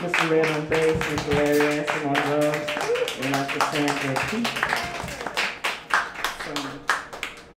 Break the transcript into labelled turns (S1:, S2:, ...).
S1: Mr. Red on bass, Mr. Larry on drums, and Dr. Sandra Pete.